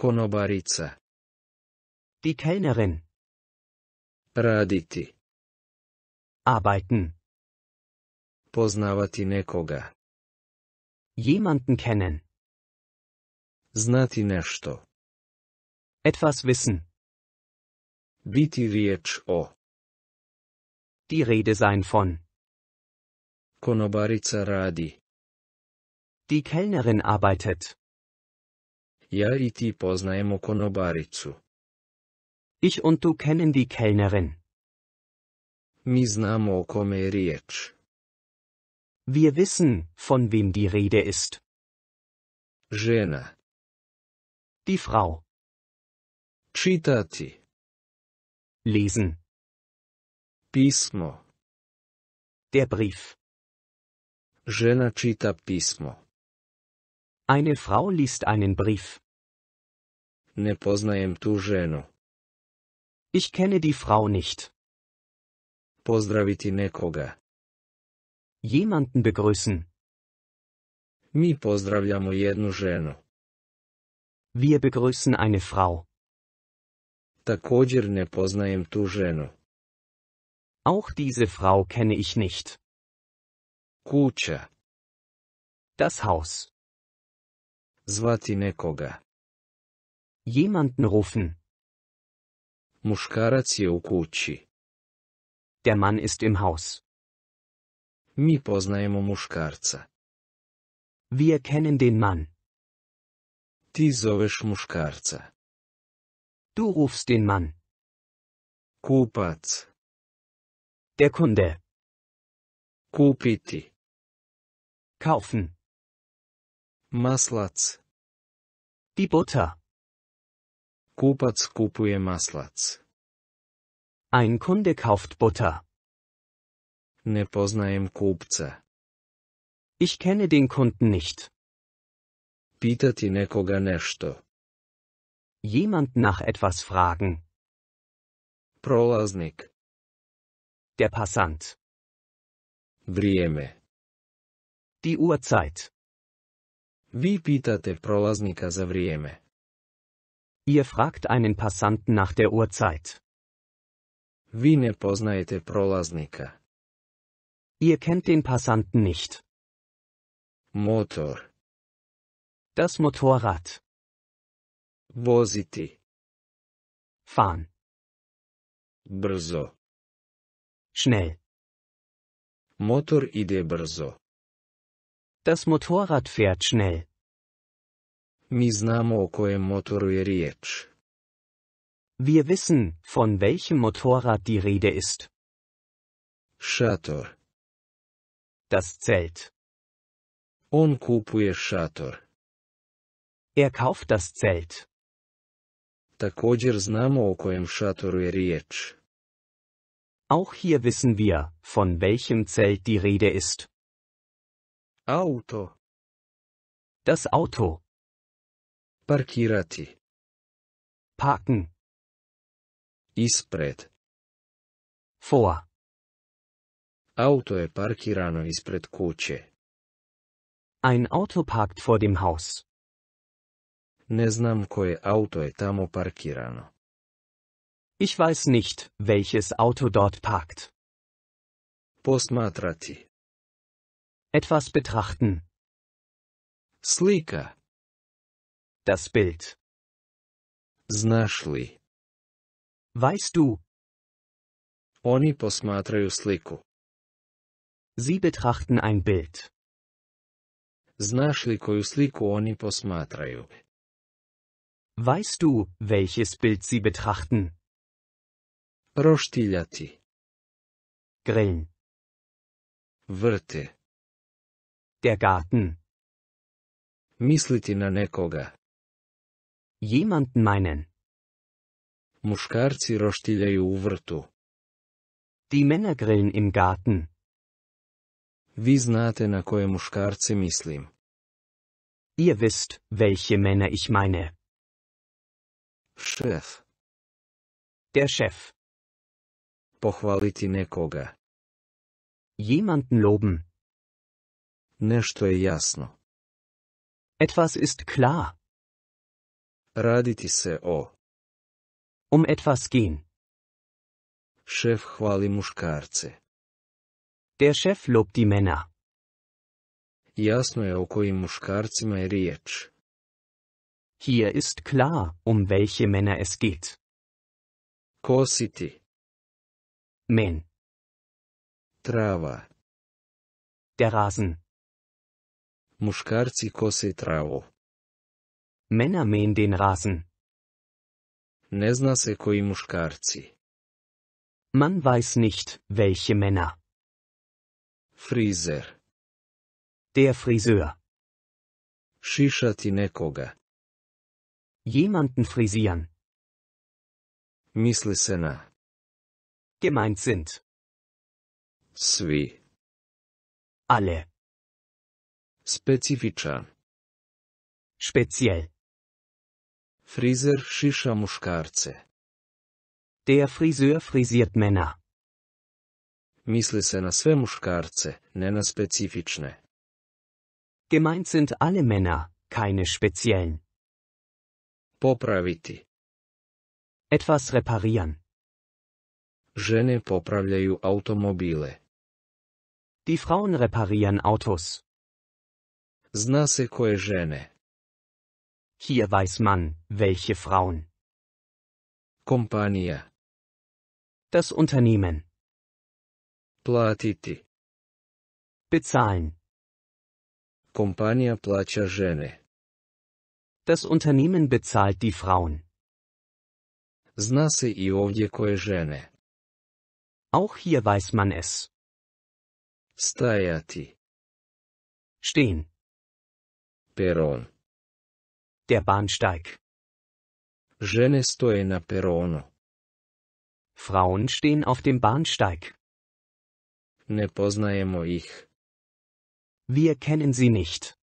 Konobarica. Die Kellnerin. Raditi. Arbeiten. Poznavati nekoga. Jemanden kennen. Znati nešto. Etwas wissen. Biti riječ o. Die Rede sein von. Konobarica radi. Die Kellnerin arbeitet. Ja i ti poznajemo konobaricu. Ich und du kennen die Kellnerin. Mi znamo o kome je riječ. Wir wissen, von wem die Rede ist. Žena. Die Frau. Čitati. Lesen. Pismo. Der Brief. Žena čita pismo. Eine Frau liest einen Brief. Ne poznajem tu ženu. Ich kenne die Frau nicht. Pozdraviti nekoga. Jemanden begrüßen. Mi pozdravljamo jednu ženu. Wir begrüßen eine Frau. Također ne poznajem tu ženu. Auch diese Frau kenne ich nicht. Kuća. Das Haus. Zvati nekoga. Jemanden rufen. Muškarac je u kući. Der Mann ist im Haus. Mi poznajemo muškarca. Wir kennen den Mann. Ti zoveš muškarca. Du rufst den Mann. Kupac. Der Kunde. Kupiti. Kaufen. Maslac. Die Butter. Kupac kupuje maslac. Ein Kunde kauft Butter. Ne poznajem kupca. Ich kenne den Kunden nicht. Pitati nekoga nešto. Jemand nach etwas fragen. Prolaznik. Der Passant. Vrijeme. Die Uhrzeit. Vi pitate prolaznika za vrijeme. Ihr fragt einen Passanten nach der Uhrzeit. Vi ne poznajete prolaznika. Ihr kennt den Passanten nicht. Motor. Das Motorrad. Voziti. Fahren. Brzo. Schnell. Motor ide brzo. Das Motorrad fährt schnell. Mi znamo o kojem motoru je riječ. Wir wissen, von welchem Motorrad die Rede ist. Šator. Das Zelt. On kupuje šator. Er kauft das Zelt. Također znamo o kojem šatoru je riječ. Auch hier wissen wir, von welchem Zelt die Rede ist. Auto. Das Auto. Parkirati. Parken. Ispred. Vor. Auto je parkirano ispred kuće. Ein Auto parkt vor dem Haus. Ne znam koje auto je tamo parkirano. Ich weiß nicht, welches Auto dort parkt. Posmatrati. Etwas betrachten. Slika. Das Bild. Li? Weißt du, Oni posmatraju sliku. sie betrachten ein Bild. Znaš li koju sliku oni posmatraju? Weißt du, welches Bild sie betrachten? Roštiljati. Grillen. Vrte. Der Garten. Misliti na nekoga. Jemanden meinen. Muškarci roštiljaju u vrtu. Die Männer grillen im Garten. Vi znate na koje muškarce mislim. Ihr wisst, welche Männer ich meine. Šef. Der Chef. Pohvaliti nekoga. Jemanden loben. Nešto je jasno. Etwas ist klar. Raditi se o. Um etwas gehen. Šef hvali muškarce. Der Chef lobt die Männer. Jasno je o kojim muškarcima je riječ. Hier ist klar, um welche Männer es geht. Kositi. Men. Trava. Der Rasen. Muškarci kose travu. Männer mähen den Rasen. Ne zna se koji muškarci. Man weiß nicht, welche Männer. Frizer. Der Friseur. Šišati nekoga. Jemanden frisieren. Misli se na. Gemeint sind. Svi. Alle. Specifičan. Speziell. Frizer šiša muškarce. Der Friseur frisiert Männer. Misli se na sve muškarce, ne na specifične. Gemeint sind alle Männer, keine speziellen. Popraviti. Etwas reparieren. Žene popravljaju automobile. Die Frauen reparieren Autos. Se koje žene. Hier weiß man, welche Frauen. Kompanija. Das Unternehmen. Platiti. Bezahlen. Kompanija plaća žene. Das Unternehmen bezahlt die Frauen. Zna se i ovdje koje žene. Auch hier weiß man es. Stajati. Stehen. Peron. Der Bahnsteig. Žene stoje na peronu. Frauen stehen auf dem Bahnsteig. Ne poznajemo ih. Wir kennen sie nicht.